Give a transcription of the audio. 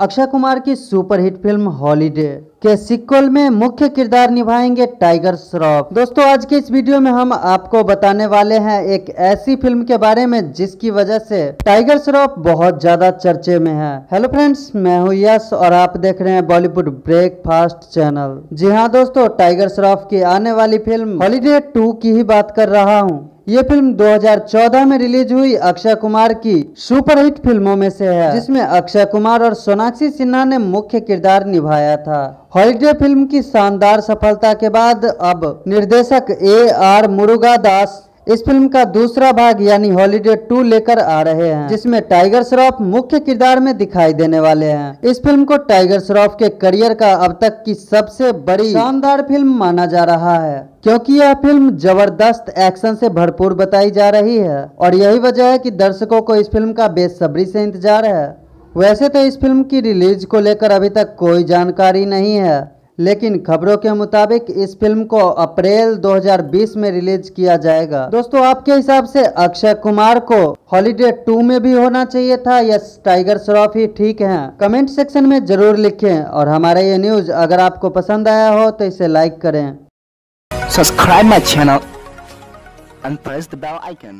अक्षय कुमार की superhit film holiday. के sequel में मुख्य किरदार निभाएँगे टाइगर श्रॉफ दोस्तों, आज के इस वीडियो में हम आपको बताने वाले हैं एक ऐसी फ़िल्म के बारे में जिसकी वजह से टाइगर श्रॉफ बहुत ज़्यादा चर्चे में है। हेलो फ्रेंड्स मैं हूँ यश और आप देख रहे हैं बॉलीवुड ब्रेकफास्ट चैनल जी हाँ दोस्तों टाइगर श्रॉफ की आने वाली फ़िल्म हॉलीडे टू की ही बात कर रहा हूँ। ये फ़िल्म 2014 में रिलीज़ हुई अक्षय कुमार की सुपरहिट फ़िल्मों में से है, जिसमें अक्षय कुमार और सोनाक्षी सिन्हा ने मुख्य किरदार निभाया था। हॉलीडे फ़िल्म की शानदार सफलता के बाद अब निर्देशक ए आर मुरुगा दास इस फ़िल्म का दूसरा भाग यानी हॉलीडे टू लेकर आ रहे हैं, जिसमें टाइगर श्रॉफ मुख्य किरदार में दिखाई देने वाले हैं। इस फ़िल्म को टाइगर श्रॉफ के करियर का अब तक की सबसे बड़ी शानदार फ़िल्म माना जा रहा है, क्योंकि यह फ़िल्म ज़बरदस्त एक्शन से भरपूर बताई जा रही है, और यही वजह है कि दर्शकों को इस फ़िल्म का बेसब्री से इंतज़ार है। वैसे तो इस फ़िल्म की रिलीज़ को लेकर अभी तक कोई जानकारी नहीं है, लेकिन खबरों के मुताबिक इस फ़िल्म को अप्रैल 2020 में रिलीज़ किया जाएगा। दोस्तों, आपके हिसाब से अक्षय कुमार को हॉलीडे टू में भी होना चाहिए था या टाइगर श्रॉफ ही ठीक है? कमेंट सेक्शन में ज़रूर लिखें और हमारा ये न्यूज़ अगर आपको पसंद आया हो तो इसे लाइक करें। The bell icon.